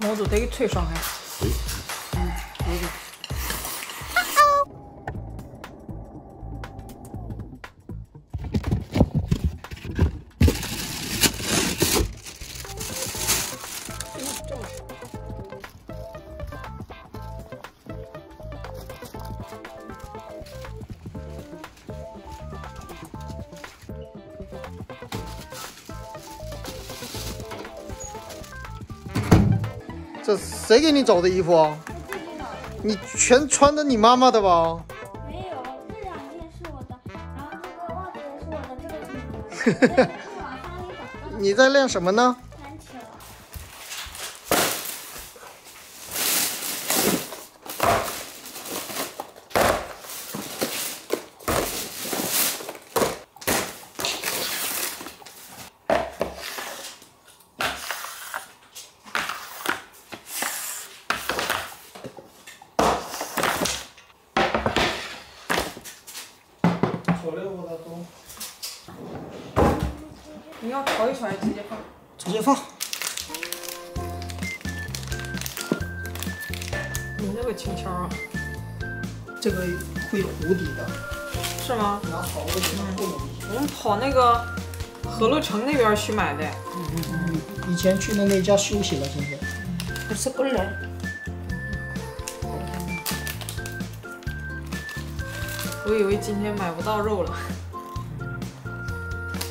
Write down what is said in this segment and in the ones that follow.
모두 되게脆爽해. 这谁给你找的衣服啊？你全穿的你妈妈的吧？没有，这两件是我的，然后这个袜子也是我的，这个是你的。这个是网上里找的你在练什么呢？烤一圈，直接放？直接放。你那个轻巧啊！这个会糊底的。是吗？拿刨子给它糊了。我们跑那个河洛城那边去买的。嗯嗯嗯，以前去的那家休息了，现在。不是不能。我以为今天买不到肉了。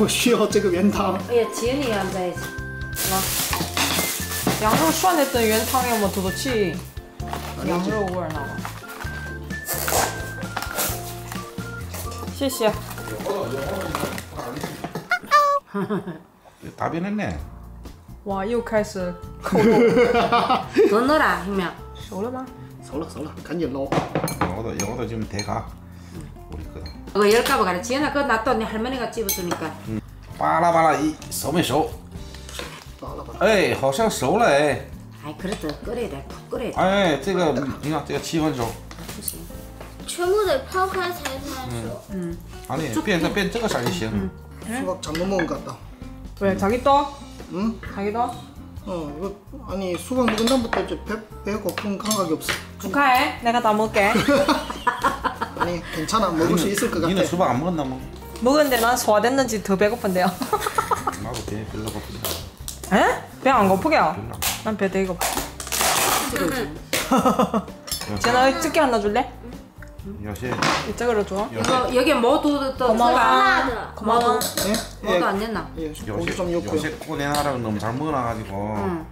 我需要这个原汤。哎呀，姐你也在。啊，羊肉涮的等原汤呀，我煮到起，羊肉味儿呢。谢谢。啊哦。哈哈。呢。哇，又开始。扣哈！了，熟了吗？熟了，熟了，赶紧捞。要不，要不，就们再加。 그거 열 가봐 가라. 지은아, 그거 놔둬. 네 할머니가 집어주니까. 巴拉巴拉一熟没熟？扒拉扒拉。哎，好像熟了哎。 아이, 그래도 끓여야 돼. 푹 끓여야 돼. 哎，这个你看这个七分熟，全部得抛开才算熟。 아니变成变这个色就行。 수박 잘못 먹은 것 같다. 왜 자기 떠? 응? 자기 떠? 어 이거 아니 수박 먹은 다음부터 이제 배, 배 고픈 감각이 없어. 축하해. 내가 다 먹게. 아니 괜찮아 먹을 수 있을 것 니는 같아. 수박 안 먹었나 뭐? 먹었는데 난 소화됐는지 더 배고픈데요. 나도 배 별로 고프다. 에? 배 안 고프게요? 난배 되게 고파. 쟤는 찌개 하나 줄래? 요새 이쪽으로 줘. 이거 여기 모두 또 고마워. 넣어라. 辣的， 고마워. 예? 모두 안 냈나? 예, 요새 좀 넣고요. 요새 꼬내나라고 너무 잘 먹어놔가지고 응.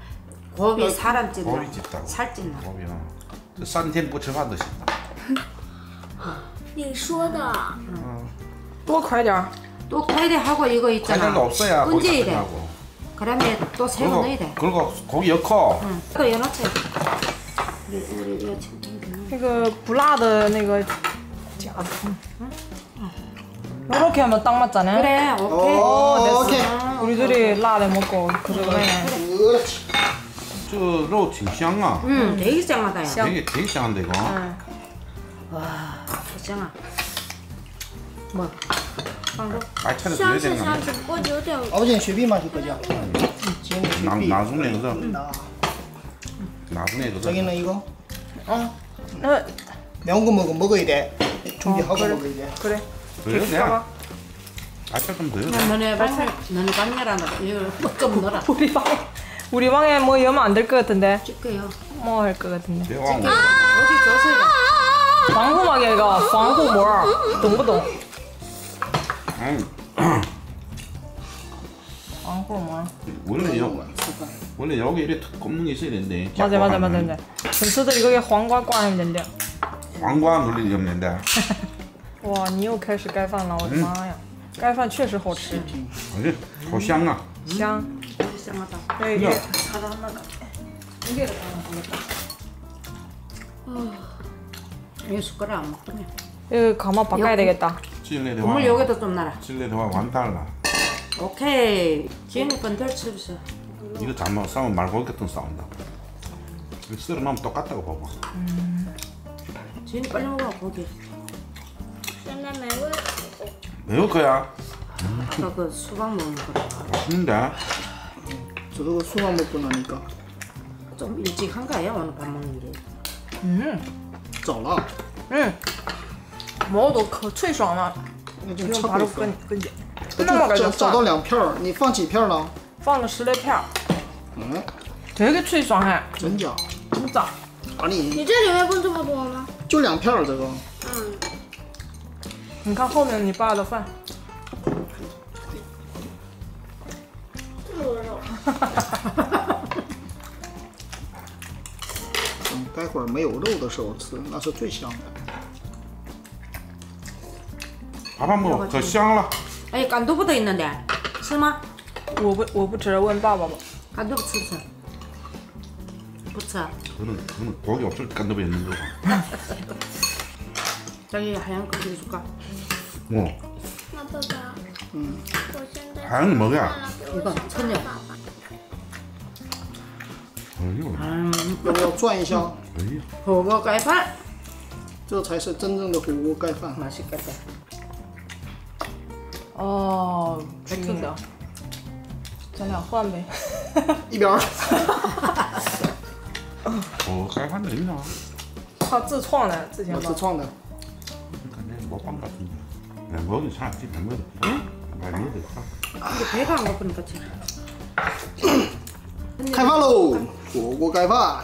고비 사람 찐다. 고비 찐다고. 살 찐다. 고비는 그 싼템 부처가 드신다. 你说的。多快点儿。 또快돼 하고 이거 과자도 있잖아. 없어야 고기 언제 이래? 닦으라고. 그다음에 또 새로 그리고 넣어야 돼. 그리고 고기 넣고 응. 또 연어채. 우리 우리 이거 참. 那个不辣的那个夹子，이렇게 하면 딱 맞잖아. 그래, 오케이. 어, 됐어. 오케이. 우리들이辣的먹고 그러네. 그렇지. 这肉挺香啊， 응, 되게 짱하다 야. 되게 되게香한데 이거. 와, 짱아. 뭐? 방금 아 차려 香 줘야 是 되는 거 香， 아니야? 只不过有点 아버지는雪碧 마실 거죠? 지금 나,雪碧. 나중에 그거 나. 나중에 그거 저기는 이거 어, 매운 거 먹어 먹어야 돼. 준비하고 어, 그래. 먹어야 돼. 그래. 그래요 봐봐. 내가 아차 좀 더요 너네 방 너네 방이라 이거 뭐좀 넣어라. 우리 방에 우리 방에 뭐 여면 안 될 것 같은데. 찍게요. 뭐 할 것 같은데. 내가 왕 여기 줘서 방구막이가 방구膜 懂不懂? 응. 방구膜. 원래 여 원래 여기 이렇게 툭 꼽는 게 있어야 되는데 맞아 맞아 맞아 맞아.粉丝的 이거에黄瓜挂하면 된대. 왕과 눌릴 리 없는데 哇，你又开始盖饭了，我的妈呀！盖饭确实好吃， 어제 好香啊香。 짱하다. 对， 야. 它的那个 이게 더 모르겠다. 이 숟가락 안 먹더니. 이거 가마 바꿔야 되겠다. 찔레 대화 국물 여기다 좀 놔라. 찔레 대화 완달라 오케이. 지은이 건들 쳐주세요 이거 잘못 싸우면 말고기 같은 싸운다 이거 썰어 놓으면 똑같다고 봐봐 지은이 빨리 먹어 고기. 근데 매울 매울 거야 아까 그 수박 먹는 거. 맛있는데 저도 수박 먹고 나니까 좀 일찍 한가요 오늘 밥 먹는 게. 음, 走了。嗯，毛都可脆爽了，那就差不多。那么你，找到两片儿，你放几片了？放了十来片儿。嗯，这个脆爽还真假？真假？哪里？你这里面放这么多吗？就两片儿这个。嗯，你看后面你爸的饭。这么多肉。待会儿没有肉的时候吃，那是最香的。爬爬木可香了，哎呀，感动不得了的，吃吗？我不，我不吃，问爸爸吧。感动不吃吃，不吃。可能可能光要吃感动不得了。等一下还想吃什么？我。那爸爸。嗯。我现在。还有什么呀？一个，吃点。哎呦。嗯，要不要转一下？어이 호거 갈판. 这才是真正的火锅盖饭。 맛있겠다. 어, 죽인다.咱俩换呗.一边儿。 어 깔판도 있나 他自创的，之前吧我自。创的。 그러니까 내가 못본 것 같은데 내가 먹이 잘안 먹어도 응? 많이 먹어도 있어 근데 배가 안 고프니까 지금. 开饭喽！火锅盖饭。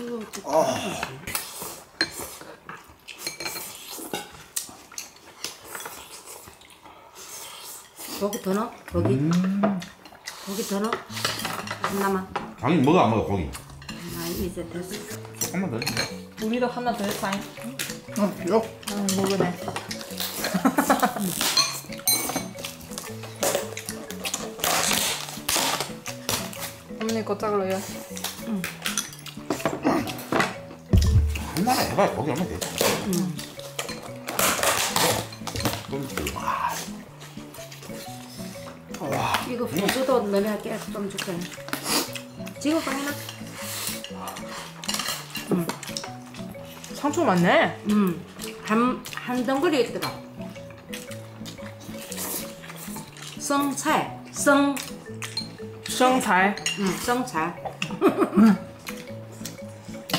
이거 고기 더 넣어? 고기? 고기 더 넣어? 하나만? 당연히 먹어 안 먹어 고기 아 이제 됐어 조금만 더 해. 우리도 하나 더 했다. 응, 요. 응, 먹으네. 어머니 거 잘라 요. 하나만 해봐 고기 얼마 되지 그럼 이거 후주도 너네할게 좀 줄게 지금 꺼내놔 상추 많네. 음한 한 덩어리 있더라 성菜 성 生菜. 응, 성菜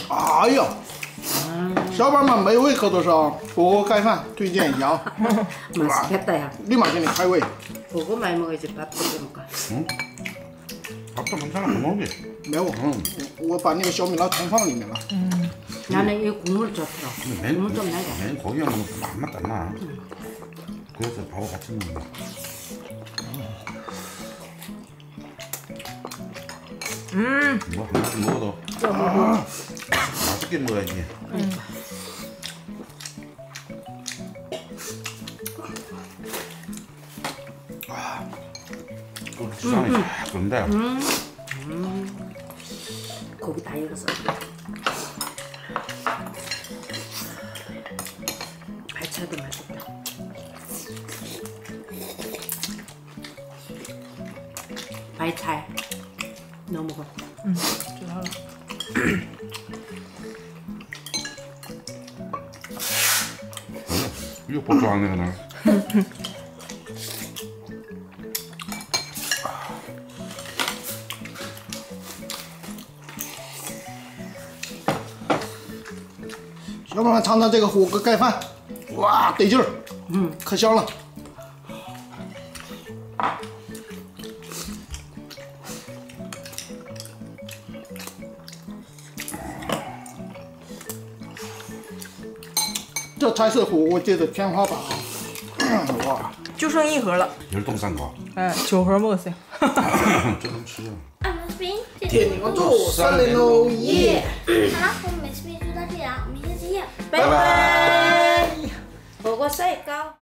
哎呀， 小伙伴们没胃口的时候，火锅盖饭推荐一下啊， 맛있겠다 야 立马给你开胃。 보고 많이 먹어야지 밥도 먹을까 응? 밥도 괜찮아 못 먹게 没有， 응 我把那个小米辣存放里面了。 나는 이 국물 좋더라 근데 맨, 국물 좀 내자 맨 고기가 먹으면 안 맞다 나 그래서 밥하고 같이 먹는 거야 음, 뭐 하나씩 먹어도 아, 맛있게 먹어야지 아, 고추장이 쫙 그런데 고기 다 익었어. 발차도 맛있다. 발차 너 먹어 이거 보통 안 해나 小伙伴尝尝这个火锅盖饭，哇，得劲儿，嗯，可香了。这才是火锅界的天花板，哇，就剩一盒了。你是动三盒？哎，九盒莫塞。真能吃啊！天柱三零六一，好了，拜拜。火锅帅哥